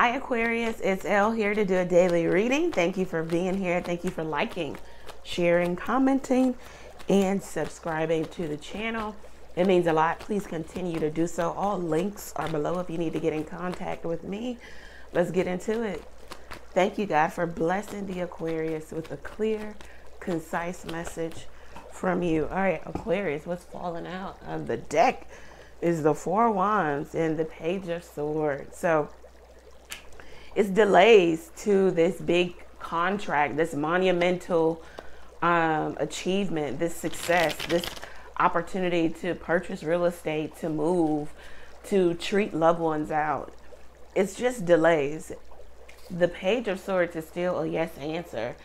Hi, Aquarius. It's Elle here to do a daily reading. Thank you for being here. Thank you for liking, sharing, commenting, and subscribing to the channel. It means a lot. Please continue to do so. All links are below if you need to get in contact with me. Let's get into it. Thank you, God, for blessing the Aquarius with a clear, concise message from you. All right, Aquarius, what's falling out of the deck is the Four Wands and the Page of Swords. So, it's delays to this big contract, this monumental um, achievement, this success, this opportunity to purchase real estate, to move, to treat loved ones out. It's just delays. The Page of Swords is still a yes answer.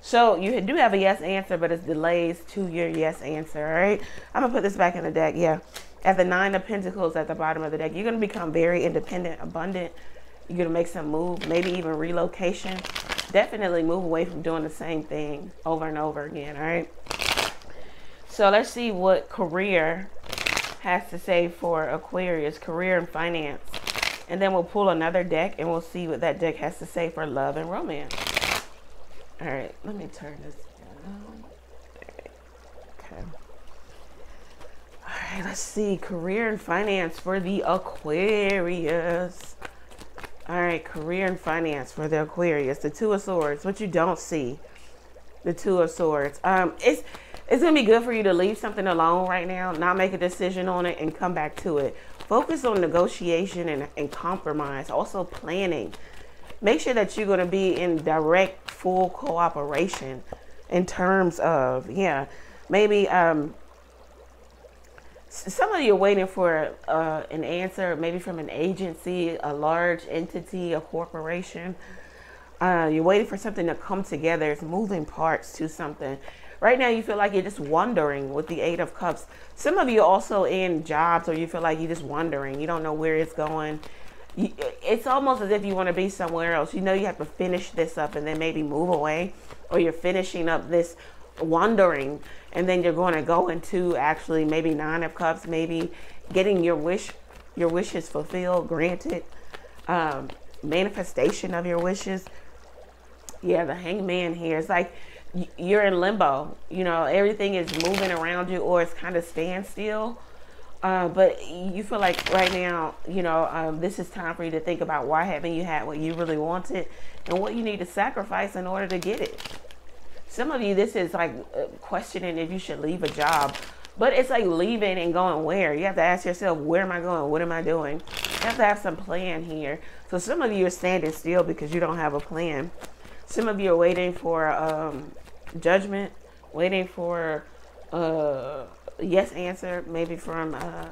So you do have a yes answer, but it's delays to your yes answer, all right? I'm gonna put this back in the deck, yeah. At the Nine of Pentacles at the bottom of the deck, you're gonna become very independent, abundant, you're going to make some move, maybe even relocation. Definitely move away from doing the same thing over and over again, all right? So let's see what career has to say for Aquarius, career and finance. And then we'll pull another deck and we'll see what that deck has to say for love and romance. All right, let me turn this down. Okay. All right, let's see. Career and finance for the Aquarius. All right, career and finance for the Aquarius. The Two of Swords. What you don't see. The Two of Swords. Um, it's it's gonna be good for you to leave something alone right now, not make a decision on it, and come back to it. Focus on negotiation and, and compromise. Also planning. Make sure that you're gonna be in direct, full cooperation in terms of yeah, maybe um some of you are waiting for uh, an answer, maybe from an agency, a large entity, a corporation. Uh, you're waiting for something to come together. It's moving parts to something. Right now, you feel like you're just wondering with the Eight of Cups. Some of you are also in jobs, or you feel like you're just wondering. You don't know where it's going. You, it's almost as if you want to be somewhere else. You know you have to finish this up and then maybe move away, or you're finishing up this wondering and then you're going to go into actually maybe nine of cups maybe getting your wish your wishes fulfilled granted um, manifestation of your wishes. Yeah the hangman here it's like you're in limbo you know everything is moving around you or it's kind of standstill. Uh, but you feel like right now you know um, this is time for you to think about why haven't you had what you really wanted and what you need to sacrifice in order to get it some of you, this is like uh, questioning if you should leave a job. But it's like leaving and going where? You have to ask yourself, where am I going? What am I doing? You have to have some plan here. So some of you are standing still because you don't have a plan. Some of you are waiting for um, judgment, waiting for uh, yes answer, maybe from uh,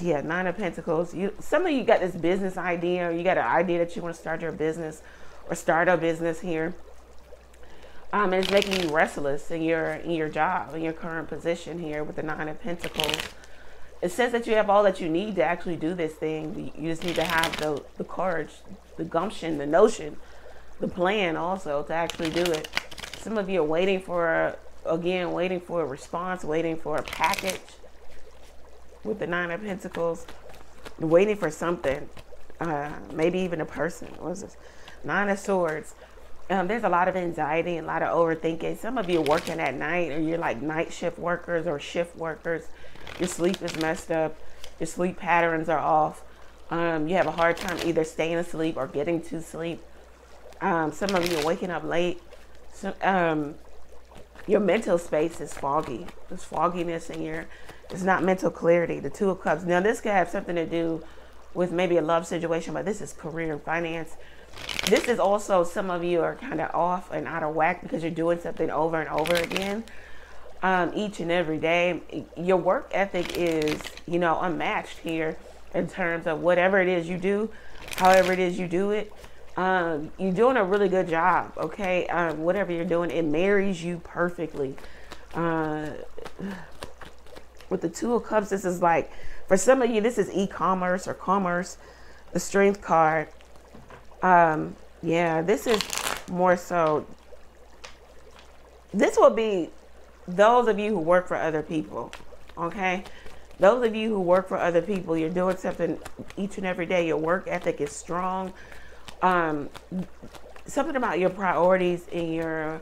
yeah, nine of pentacles. You some of you got this business idea, or you got an idea that you want to start your business or start a business here um, and it's making you restless in your in your job in your current position here with the nine of pentacles. It says that you have all that you need to actually do this thing. You just need to have the the courage the gumption the notion the plan also to actually do it. Some of you are waiting for again waiting for a response waiting for a package with the nine of pentacles waiting for something uh, maybe even a person. What's this? Nine of swords um, there's a lot of anxiety and a lot of overthinking. Some of you are working at night or you're like night shift workers or shift workers. Your sleep is messed up. Your sleep patterns are off. Um, you have a hard time either staying asleep or getting to sleep. Um, some of you are waking up late. So, um, your mental space is foggy. There's fogginess in your, it's not mental clarity. The Two of Cups. Now, this could have something to do with maybe a love situation, but this is career and finance this is also some of you are kind of off and out of whack because you're doing something over and over again um, each and every day. Your work ethic is, you know, unmatched here in terms of whatever it is you do, however it is you do it. Um, you're doing a really good job, okay? Um, whatever you're doing, it marries you perfectly. Uh, with the Two of Cups, this is like, for some of you, this is e-commerce or commerce. The Strength card um, yeah, this is more so. This will be those of you who work for other people, okay? those of you who work for other people, you're doing something each and every day. Your work ethic is strong. Um, something about your priorities in your,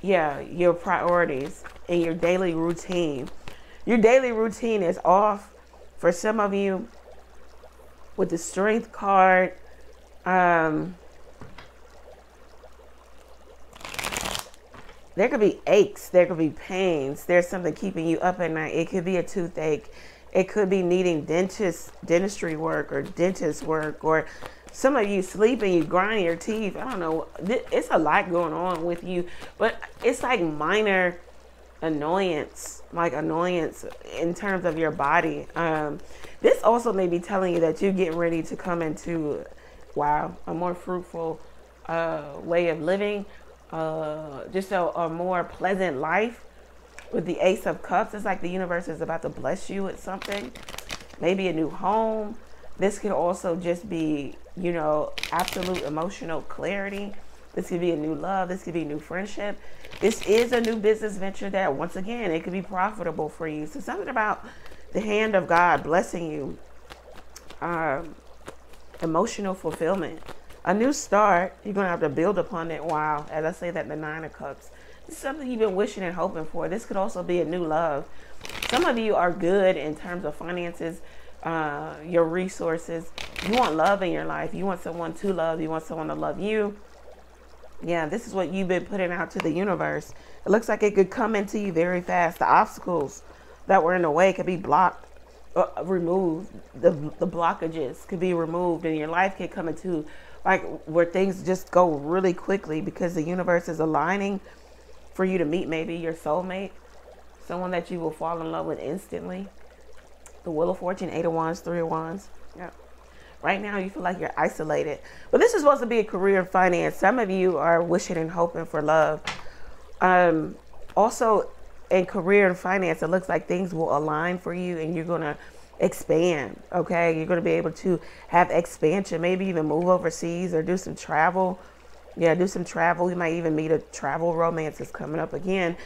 yeah, your priorities in your daily routine. Your daily routine is off for some of you with the strength card. Um, there could be aches, there could be pains, there's something keeping you up at night. It could be a toothache, it could be needing dentist dentistry work or dentist work, or some of you sleeping, you grind your teeth. I don't know. It's a lot going on with you, but it's like minor annoyance, like annoyance in terms of your body. Um, this also may be telling you that you're getting ready to come into, wow, a more fruitful uh, way of living, uh, just a, a more pleasant life with the Ace of Cups, it's like the universe is about to bless you with something. Maybe a new home. This could also just be, you know, absolute emotional clarity. This could be a new love. This could be a new friendship. This is a new business venture that, once again, it could be profitable for you. So, something about the hand of God blessing you, um, emotional fulfillment, a new start. You're going to have to build upon it. Wow. As I say that, the Nine of Cups This is something you've been wishing and hoping for. This could also be a new love. Some of you are good in terms of finances, uh, your resources. You want love in your life. You want someone to love. You want someone to love you. Yeah, this is what you've been putting out to the universe. It looks like it could come into you very fast. The obstacles that were in the way could be blocked, removed. The, the blockages could be removed, and your life could come into like where things just go really quickly because the universe is aligning for you to meet maybe your soulmate, someone that you will fall in love with instantly. The Wheel of Fortune, Eight of Wands, Three of Wands. Yeah. Right now, you feel like you're isolated. But this is supposed to be a career in finance. Some of you are wishing and hoping for love. Um, also, in career and finance, it looks like things will align for you and you're going to expand. Okay. You're going to be able to have expansion, maybe even move overseas or do some travel yeah, do some travel. You might even meet a travel romance is coming up again.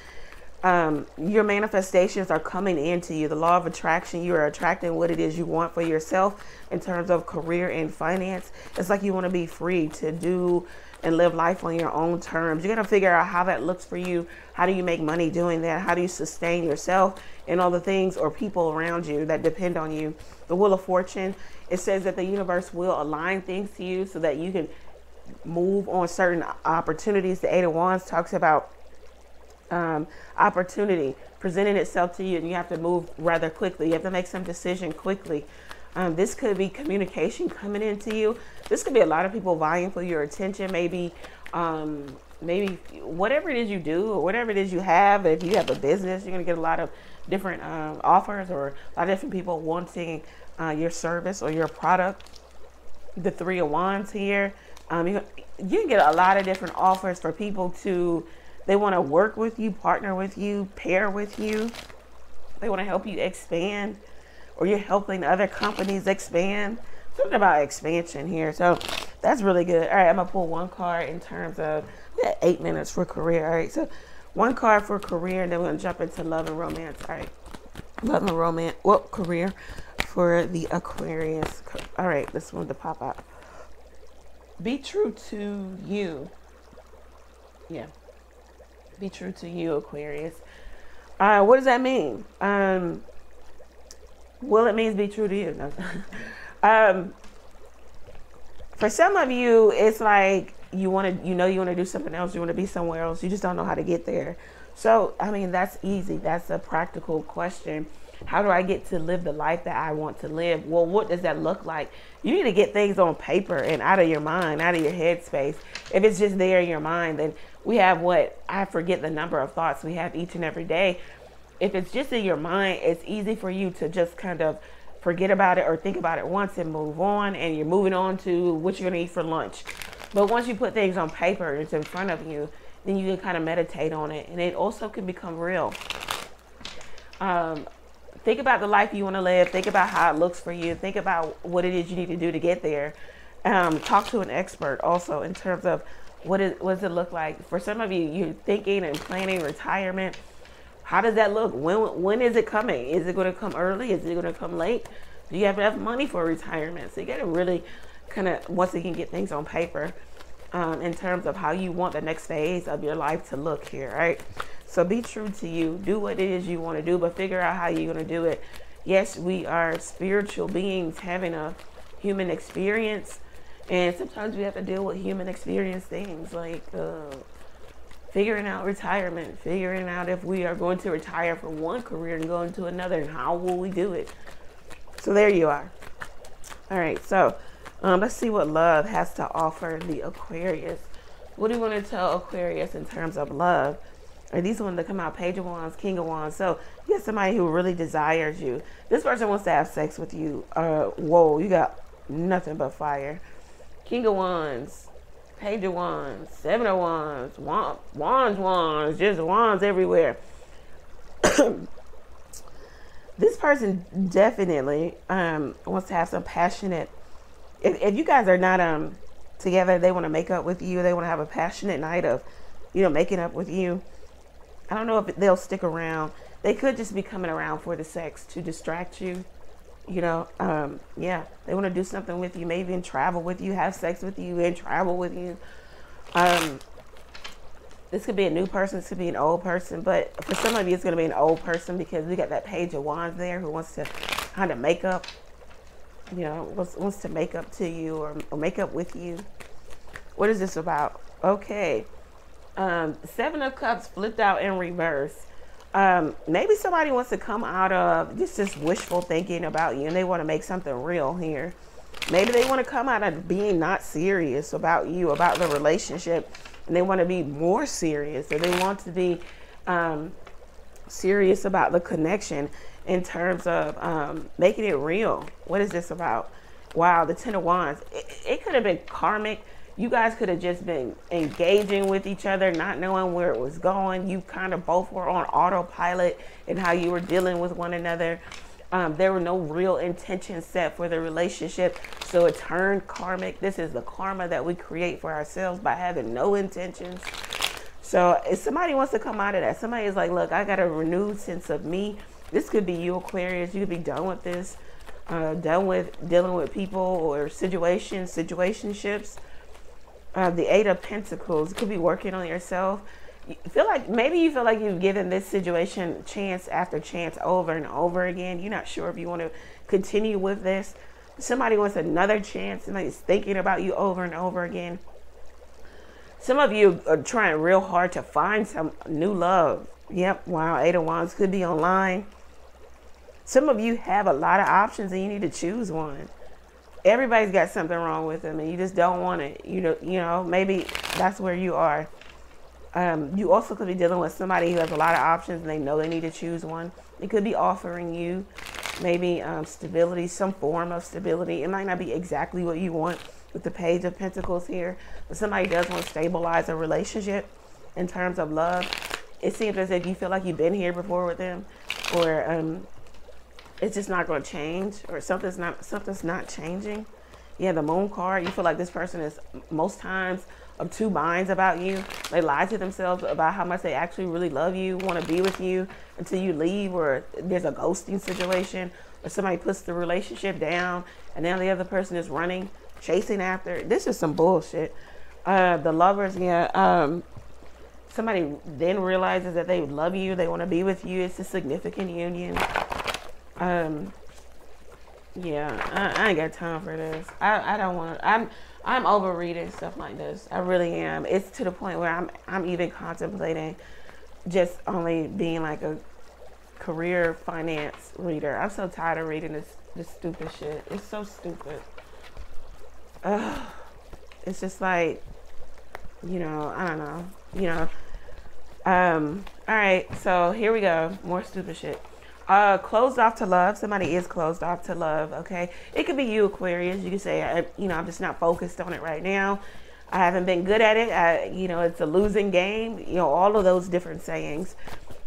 Um, your manifestations are coming into you. The law of attraction, you are attracting what it is you want for yourself in terms of career and finance. It's like you want to be free to do and live life on your own terms. You got to figure out how that looks for you. How do you make money doing that? How do you sustain yourself and all the things or people around you that depend on you? The Wheel of Fortune, it says that the universe will align things to you so that you can move on certain opportunities. The Eight of Wands talks about um, opportunity presenting itself to you, and you have to move rather quickly. You have to make some decision quickly. Um, this could be communication coming into you. This could be a lot of people vying for your attention. Maybe, um, maybe whatever it is you do or whatever it is you have. If you have a business, you're gonna get a lot of different um, offers or a lot of different people wanting uh, your service or your product. The Three of Wands here. Um, you, you can get a lot of different offers for people to, they want to work with you, partner with you, pair with you. They want to help you expand, or you're helping other companies expand. Something about expansion here. So that's really good. All right, I'm going to pull one card in terms of eight minutes for career. All right, so one card for career, and then we're going to jump into love and romance. All right, love and romance. Well, career for the Aquarius. All right, this one to pop up. be true to you. Yeah. Be true to you, Aquarius. Uh, what does that mean? Um, well, it means be true to you. No. um, for some of you, it's like you want to, you know, you want to do something else. You want to be somewhere else. You just don't know how to get there. So, I mean, that's easy. That's a practical question. How do I get to live the life that I want to live? Well, what does that look like? You need to get things on paper and out of your mind, out of your headspace. If it's just there in your mind, then we have what I forget the number of thoughts we have each and every day. If it's just in your mind, it's easy for you to just kind of forget about it or think about it once and move on, and you're moving on to what you're gonna eat for lunch. But once you put things on paper, it's in front of you, then you can kind of meditate on it, and it also can become real. Um, think about the life you want to live. Think about how it looks for you. Think about what it is you need to do to get there. Um, talk to an expert also in terms of what, is, what does it look like. For some of you, you're thinking and planning retirement. How does that look? When when is it coming? Is it going to come early? Is it going to come late? Do you have enough money for retirement? So you got to really kind of once you can get things on paper um, in terms of how you want the next phase of your life to look here, right? So be true to you. Do what it is you want to do, but figure out how you're going to do it. Yes, we are spiritual beings having a human experience, and sometimes we have to deal with human experience things like uh, figuring out retirement, figuring out if we are going to retire from one career and go into another, and how will we do it. So there you are. All right, so um, let's see what love has to offer the Aquarius. What do you want to tell Aquarius in terms of love? Are these ones that come out Page of Wands, King of Wands? So you got somebody who really desires you. This person wants to have sex with you. Uh, whoa, you got nothing but fire. King of Wands, Page of Wands, Seven of Wands, Wands, Wands, wands just wands everywhere. this person definitely um, wants to have some passionate if, if you guys are not um together, they want to make up with you. They want to have a passionate night of, you know, making up with you. I don't know if they'll stick around. They could just be coming around for the sex to distract you. You know, um, yeah, they want to do something with you, maybe even travel with you, have sex with you, and travel with you. Um, this could be a new person, this could be an old person, but for some of you, it's going to be an old person because we got that page of wands there who wants to kind of make up you know, wants, wants to make up to you or, or make up with you. What is this about? Okay. Um, Seven of Cups flipped out in reverse. Um, maybe somebody wants to come out of just this wishful thinking about you and they want to make something real here. Maybe they want to come out of being not serious about you, about the relationship, and they want to be more serious or they want to be um, serious about the connection in terms of um, making it real. What is this about? Wow, the Ten of Wands. It, it could have been karmic. You guys could have just been engaging with each other, not knowing where it was going. You kind of both were on autopilot in how you were dealing with one another. Um, there were no real intentions set for the relationship, so it turned karmic. This is the karma that we create for ourselves by having no intentions. So if somebody wants to come out of that, somebody is like, look, I got a renewed sense of me this could be you, Aquarius. You could be done with this, uh, done with dealing with people or situations, situationships. Uh, the Eight of Pentacles could be working on yourself. You feel like maybe you feel like you've given this situation chance after chance over and over again. You're not sure if you want to continue with this. Somebody wants another chance. Somebody's thinking about you over and over again. Some of you are trying real hard to find some new love. Yep, wow, Eight of Wands could be online. Some of you have a lot of options and you need to choose one. Everybody's got something wrong with them and you just don't want it. You know, you know, maybe that's where you are. Um, you also could be dealing with somebody who has a lot of options and they know they need to choose one. It could be offering you maybe um, stability, some form of stability. It might not be exactly what you want with the Page of Pentacles here, but somebody does want to stabilize a relationship in terms of love. It seems as if you feel like you've been here before with them, or um, it's just not going to change or something's not something's not changing. Yeah, the moon card, you feel like this person is most times of two minds about you. They lie to themselves about how much they actually really love you, want to be with you until you leave or there's a ghosting situation or somebody puts the relationship down and now the other person is running, chasing after. This is some bullshit. Uh, the lovers, yeah, um, somebody then realizes that they love you, they want to be with you. It's a significant union. Um, yeah, I, I ain't got time for this. I, I don't want to. I'm I'm over reading stuff like this. I really am. It's to the point where I'm I'm even contemplating just only being like a career finance reader. I'm so tired of reading this this stupid shit. It's so stupid. Ugh. It's just like, you know, I don't know. You know. Um. All right. So here we go. More stupid shit. Uh, closed off to love. Somebody is closed off to love. Okay, it could be you, Aquarius. You can say, I, you know, I'm just not focused on it right now. I haven't been good at it. I, you know, it's a losing game. You know, all of those different sayings.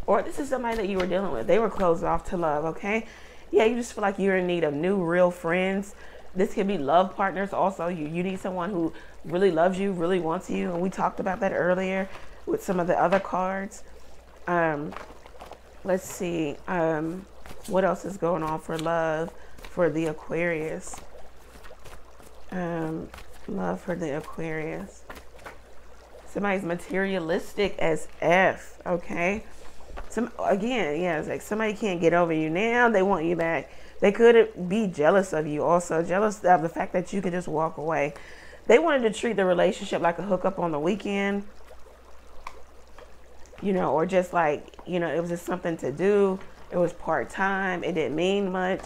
Or this is somebody that you were dealing with. They were closed off to love. Okay, yeah, you just feel like you're in need of new, real friends. This could be love partners. Also, you you need someone who really loves you, really wants you, and we talked about that earlier with some of the other cards. Um, let's see. Um, what else is going on for love for the Aquarius? Um, love for the Aquarius. Somebody's materialistic as F, okay? Some again, yeah, it's like somebody can't get over you now. They want you back. They could be jealous of you also, jealous of the fact that you could just walk away. They wanted to treat the relationship like a hookup on the weekend, you know, or just like, you know, it was just something to do. It was part time. It didn't mean much.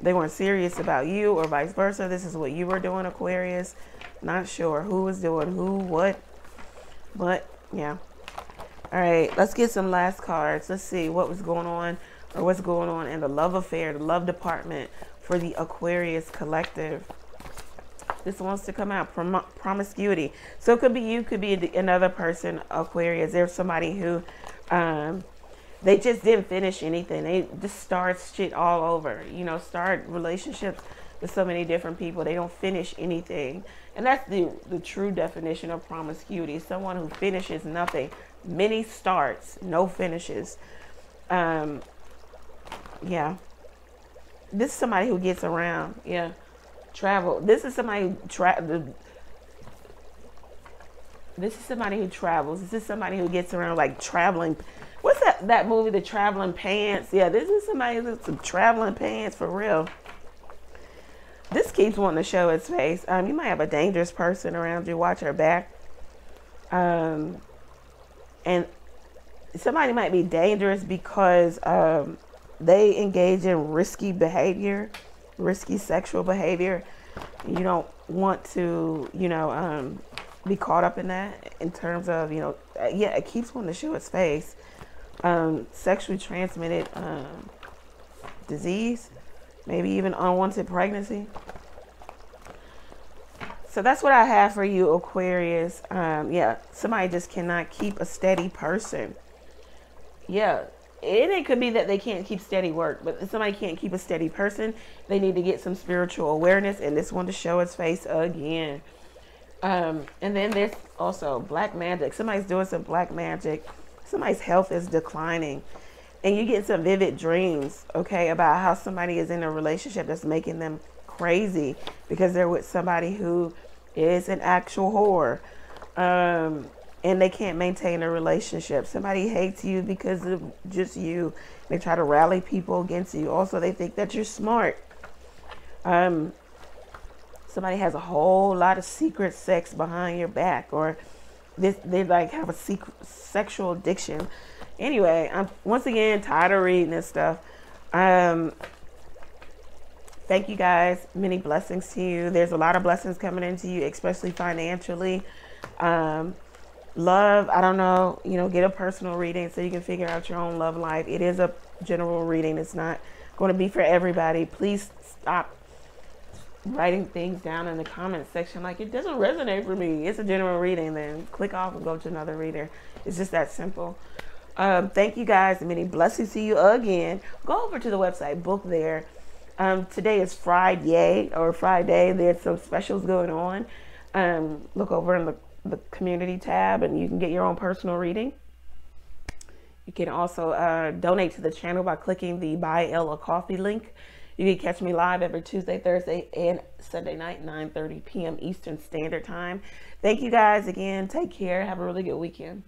They weren't serious about you or vice versa. This is what you were doing, Aquarius. Not sure who was doing who, what. But yeah. All right, let's get some last cards. Let's see what was going on or what's going on in the love affair, the love department for the Aquarius collective. This wants to come out prom promiscuity. So it could be you, could be another person, Aquarius. There's somebody who um, they just didn't finish anything. They just start shit all over. You know, start relationships with so many different people. They don't finish anything. And that's the, the true definition of promiscuity. Someone who finishes nothing. Many starts, no finishes. Um, yeah. This is somebody who gets around. Yeah. Travel. This is somebody who tra- this is somebody who travels. This is somebody who gets around like traveling. What's that that movie, The Traveling Pants? Yeah, this is somebody with some traveling pants for real. This keeps wanting to show its face. Um, you might have a dangerous person around you. Watch her back. Um, and somebody might be dangerous because um, they engage in risky behavior, risky sexual behavior. You don't want to, you know, um, be caught up in that in terms of, you know, uh, yeah, it keeps wanting to show its face. Um, sexually transmitted um, disease maybe even unwanted pregnancy. So that's what I have for you, Aquarius. Um, yeah, somebody just cannot keep a steady person. Yeah, and it could be that they can't keep steady work, but somebody can't keep a steady person, they need to get some spiritual awareness, and this one to show its face again. Um, and then there's also black magic. Somebody's doing some black magic. Somebody's health is declining and you get some vivid dreams, okay, about how somebody is in a relationship that's making them crazy because they're with somebody who is an actual whore. Um, and they can't maintain a relationship. Somebody hates you because of just you. They try to rally people against you. Also, they think that you're smart. Um, somebody has a whole lot of secret sex behind your back, or this, they like have a secret sexual addiction anyway, I'm once again tired of reading this stuff. Um, thank you guys. Many blessings to you. There's a lot of blessings coming into you, especially financially. Um, love, I don't know, you know, get a personal reading so you can figure out your own love life. It is a general reading. It's not going to be for everybody. Please stop writing things down in the comment section like it doesn't resonate for me. It's a general reading. Then click off and go to another reader. It's just that simple. Um, thank you guys and many blessings to you again. Go over to the website, book there. Um, today is Friday or Friday. There's some specials going on. Um, look over in the, the community tab and you can get your own personal reading. You can also uh, donate to the channel by clicking the Buy Elle a Coffee link. You can catch me live every Tuesday, Thursday, and Sunday night, 9.30 p.m. Eastern Standard Time. Thank you guys again. Take care. Have a really good weekend.